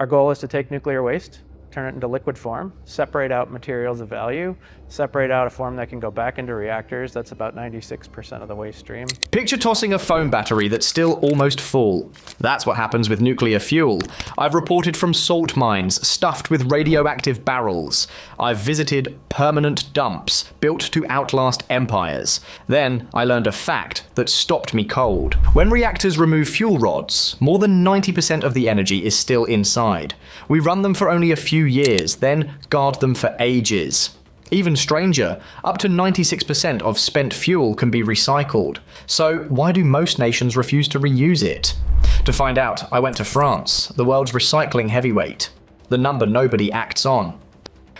Our goal is to take nuclear waste, turn it into liquid form, separate out materials of value, separate out a form that can go back into reactors. That's about 96% of the waste stream. Picture tossing a phone battery that's still almost full. That's what happens with nuclear fuel. I've reported from salt mines stuffed with radioactive barrels. I've visited permanent dumps built to outlast empires. Then I learned a fact that stopped me cold. When reactors remove fuel rods, more than 90% of the energy is still inside. We run them for only a few years, then guard them for ages. Even stranger, up to 96% of spent fuel can be recycled. So, why do most nations refuse to reuse it? To find out, I went to France, the world's recycling heavyweight. The number nobody acts on.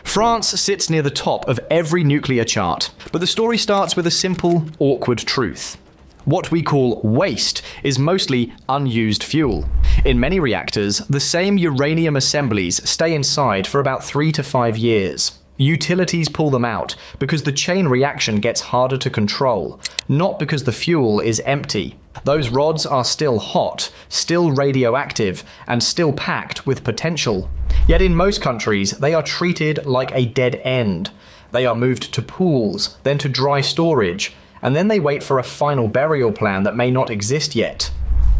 France sits near the top of every nuclear chart, but the story starts with a simple, awkward truth. What we call waste is mostly unused fuel. In many reactors, the same uranium assemblies stay inside for about 3 to 5 years. Utilities pull them out because the chain reaction gets harder to control, not because the fuel is empty. Those rods are still hot, still radioactive, and still packed with potential. Yet in most countries, they are treated like a dead end. They are moved to pools, then to dry storage, and then they wait for a final burial plan that may not exist yet.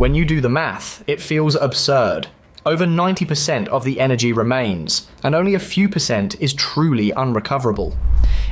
When you do the math, it feels absurd. Over 90% of the energy remains, and only a few percent is truly unrecoverable.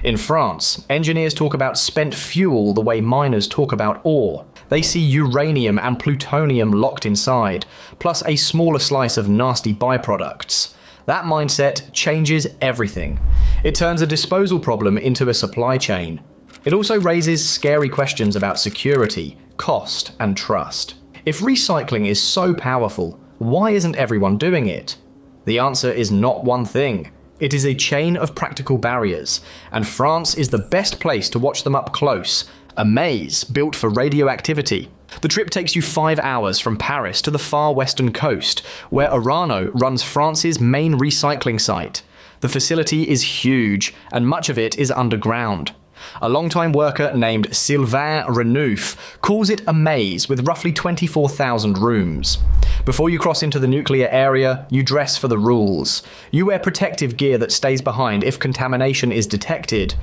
In France, engineers talk about spent fuel the way miners talk about ore. They see uranium and plutonium locked inside, plus a smaller slice of nasty byproducts. That mindset changes everything. It turns a disposal problem into a supply chain. It also raises scary questions about security, cost, and trust. If recycling is so powerful, why isn't everyone doing it? The answer is not one thing. It is a chain of practical barriers, and France is the best place to watch them up close. A maze built for radioactivity. The trip takes you five hours from Paris to the far western coast, where Orano runs France's main recycling site. The facility is huge, and much of it is underground. A longtime worker named Sylvain Renouf calls it a maze with roughly 24,000 rooms. Before you cross into the nuclear area, you dress for the rules. You wear protective gear that stays behind if contamination is detected.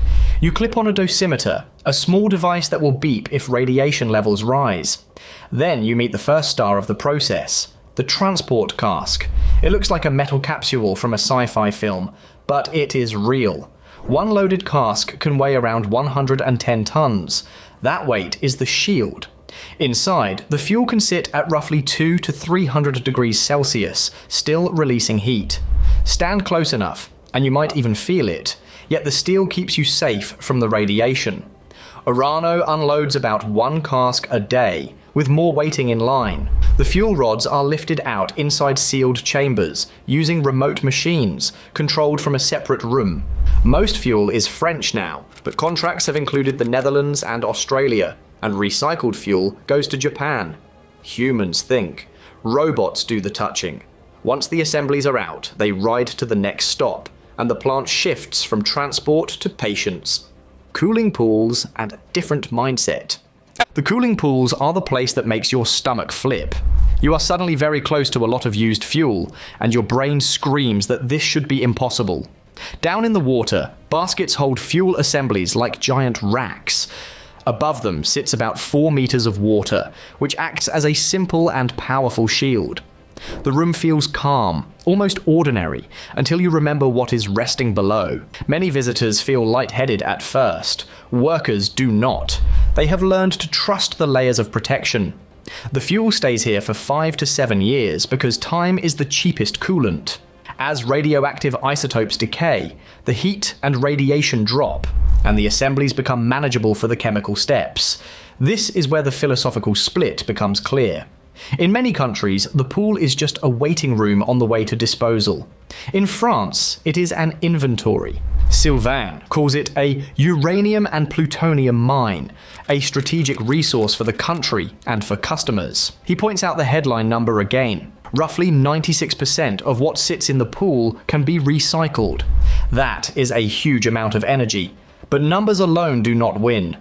You clip on a dosimeter, a small device that will beep if radiation levels rise. Then you meet the first star of the process, the transport cask. It looks like a metal capsule from a sci fi film, but it is real. One loaded cask can weigh around 110 tons. That weight is the shield. Inside, the fuel can sit at roughly 2 to 300 degrees Celsius, still releasing heat. Stand close enough, and you might even feel it, yet the steel keeps you safe from the radiation. Orano unloads about one cask a day, with more waiting in line. The fuel rods are lifted out inside sealed chambers, using remote machines, controlled from a separate room. Most fuel is French now, but contracts have included the Netherlands and Australia, and recycled fuel goes to Japan. Humans think. Robots do the touching. Once the assemblies are out, they ride to the next stop, and the plant shifts from transport to patience. Cooling pools and a different mindset. The cooling pools are the place that makes your stomach flip. You are suddenly very close to a lot of used fuel, and your brain screams that this should be impossible. Down in the water, baskets hold fuel assemblies like giant racks. Above them sits about 4 meters of water, which acts as a simple and powerful shield. The room feels calm, almost ordinary, until you remember what is resting below. Many visitors feel lightheaded at first. Workers do not. They have learned to trust the layers of protection. The fuel stays here for 5 to 7 years because time is the cheapest coolant. As radioactive isotopes decay, the heat and radiation drop, and the assemblies become manageable for the chemical steps. This is where the philosophical split becomes clear. In many countries, the pool is just a waiting room on the way to disposal. In France, it is an inventory. Sylvain calls it a uranium and plutonium mine, a strategic resource for the country and for customers. He points out the headline number again roughly 96% of what sits in the pool can be recycled. That is a huge amount of energy, but numbers alone do not win.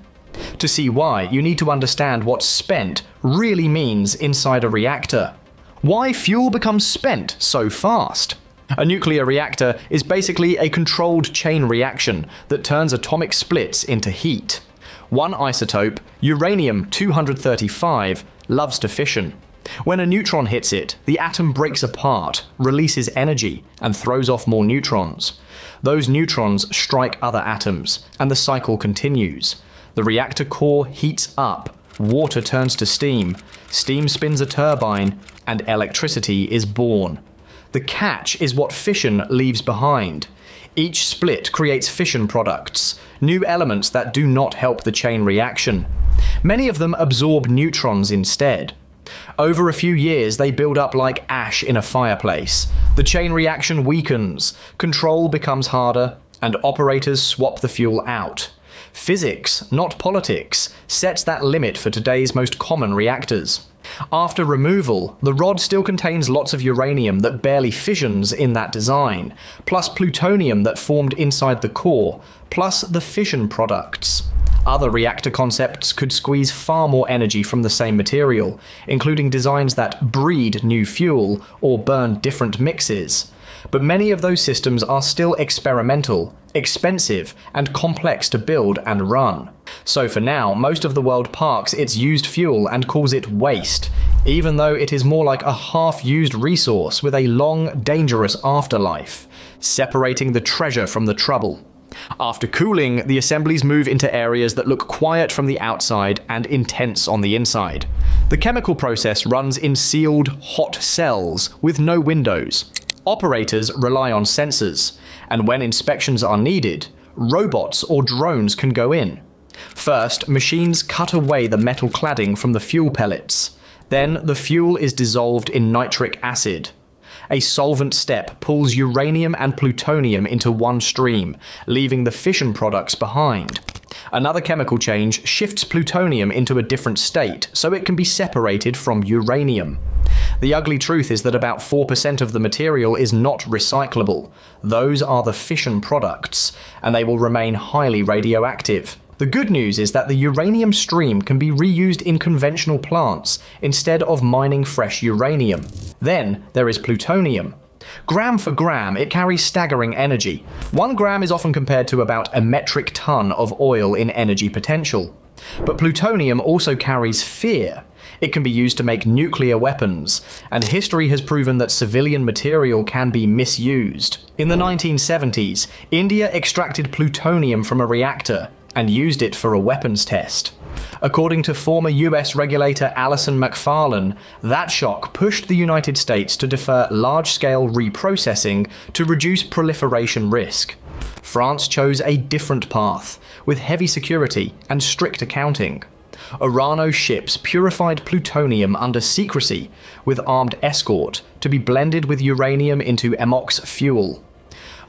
To see why, you need to understand what spent really means inside a reactor. Why fuel becomes spent so fast? A nuclear reactor is basically a controlled chain reaction that turns atomic splits into heat. One isotope, uranium 235, loves to fission. When a neutron hits it, the atom breaks apart, releases energy, and throws off more neutrons. Those neutrons strike other atoms, and the cycle continues. The reactor core heats up, water turns to steam, steam spins a turbine, and electricity is born. The catch is what fission leaves behind. Each split creates fission products, new elements that do not help the chain reaction. Many of them absorb neutrons instead. Over a few years, they build up like ash in a fireplace. The chain reaction weakens, control becomes harder, and operators swap the fuel out. Physics, not politics, sets that limit for today's most common reactors. After removal, the rod still contains lots of uranium that barely fissions in that design, plus plutonium that formed inside the core, plus the fission products. Other reactor concepts could squeeze far more energy from the same material, including designs that breed new fuel or burn different mixes. But many of those systems are still experimental, expensive, and complex to build and run. So for now, most of the world parks its used fuel and calls it waste, even though it is more like a half used resource with a long, dangerous afterlife, separating the treasure from the trouble. After cooling, the assemblies move into areas that look quiet from the outside and intense on the inside. The chemical process runs in sealed, hot cells with no windows. Operators rely on sensors, and when inspections are needed, robots or drones can go in. First, machines cut away the metal cladding from the fuel pellets. Then, the fuel is dissolved in nitric acid. A solvent step pulls uranium and plutonium into one stream, leaving the fission products behind. Another chemical change shifts plutonium into a different state so it can be separated from uranium. The ugly truth is that about 4% of the material is not recyclable. Those are the fission products, and they will remain highly radioactive. The good news is that the uranium stream can be reused in conventional plants instead of mining fresh uranium. Then there is plutonium. Gram for gram, it carries staggering energy. One gram is often compared to about a metric ton of oil in energy potential. But plutonium also carries fear. It can be used to make nuclear weapons, and history has proven that civilian material can be misused. In the 1970s, India extracted plutonium from a reactor and used it for a weapons test. According to former US regulator Allison Macfarlane, that shock pushed the United States to defer large scale reprocessing to reduce proliferation risk. France chose a different path, with heavy security and strict accounting. Orano ships purified plutonium under secrecy with armed escort to be blended with uranium into MOX fuel.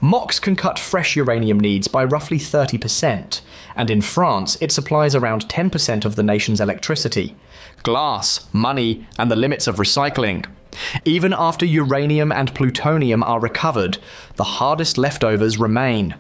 MOX can cut fresh uranium needs by roughly 30%, and in France it supplies around 10% of the nation's electricity. Glass, money, and the limits of recycling. Even after uranium and plutonium are recovered, the hardest leftovers remain.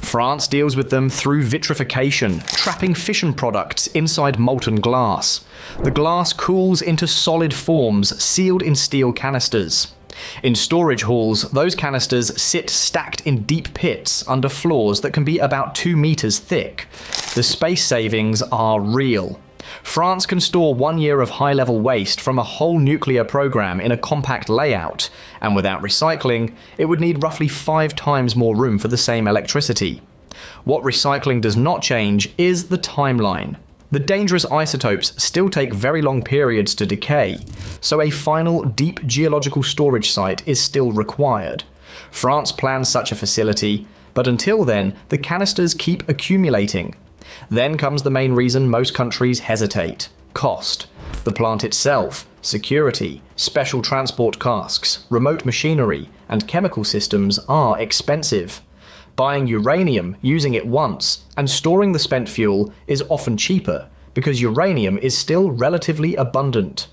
France deals with them through vitrification, trapping fission products inside molten glass. The glass cools into solid forms sealed in steel canisters. In storage halls, those canisters sit stacked in deep pits under floors that can be about 2 meters thick. The space savings are real. France can store one year of high level waste from a whole nuclear program in a compact layout, and without recycling, it would need roughly five times more room for the same electricity. What recycling does not change is the timeline. The dangerous isotopes still take very long periods to decay, so a final deep geological storage site is still required. France plans such a facility, but until then, the canisters keep accumulating. Then comes the main reason most countries hesitate cost. The plant itself, security, special transport casks, remote machinery, and chemical systems are expensive buying uranium, using it once, and storing the spent fuel is often cheaper because uranium is still relatively abundant.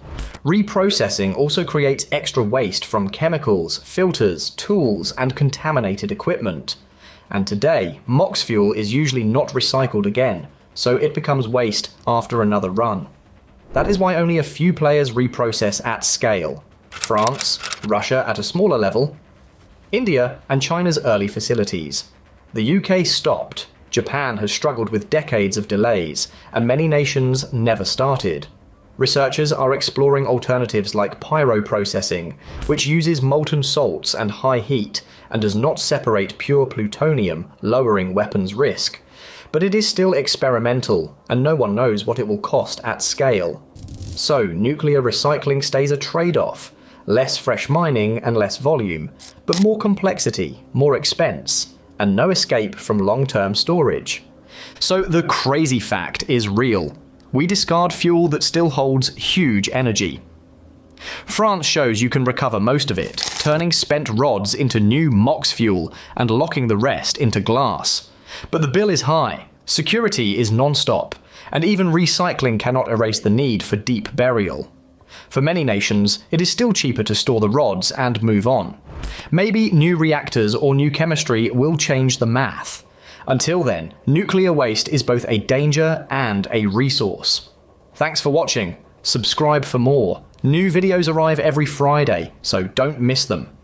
Reprocessing also creates extra waste from chemicals, filters, tools, and contaminated equipment. And today, MOX fuel is usually not recycled again, so it becomes waste after another run. That is why only a few players reprocess at scale. France, Russia at a smaller level, India, and China's early facilities. The UK stopped, Japan has struggled with decades of delays, and many nations never started. Researchers are exploring alternatives like pyroprocessing, which uses molten salts and high heat and does not separate pure plutonium, lowering weapons risk. But it is still experimental, and no one knows what it will cost at scale. So, nuclear recycling stays a trade off less fresh mining and less volume, but more complexity, more expense, and no escape from long term storage. So, the crazy fact is real we discard fuel that still holds huge energy. France shows you can recover most of it, turning spent rods into new MOX fuel and locking the rest into glass. But the bill is high, security is non stop, and even recycling cannot erase the need for deep burial. For many nations, it is still cheaper to store the rods and move on. Maybe new reactors or new chemistry will change the math. Until then, nuclear waste is both a danger and a resource. Thanks for watching. Subscribe for more. New videos arrive every Friday, so don't miss them.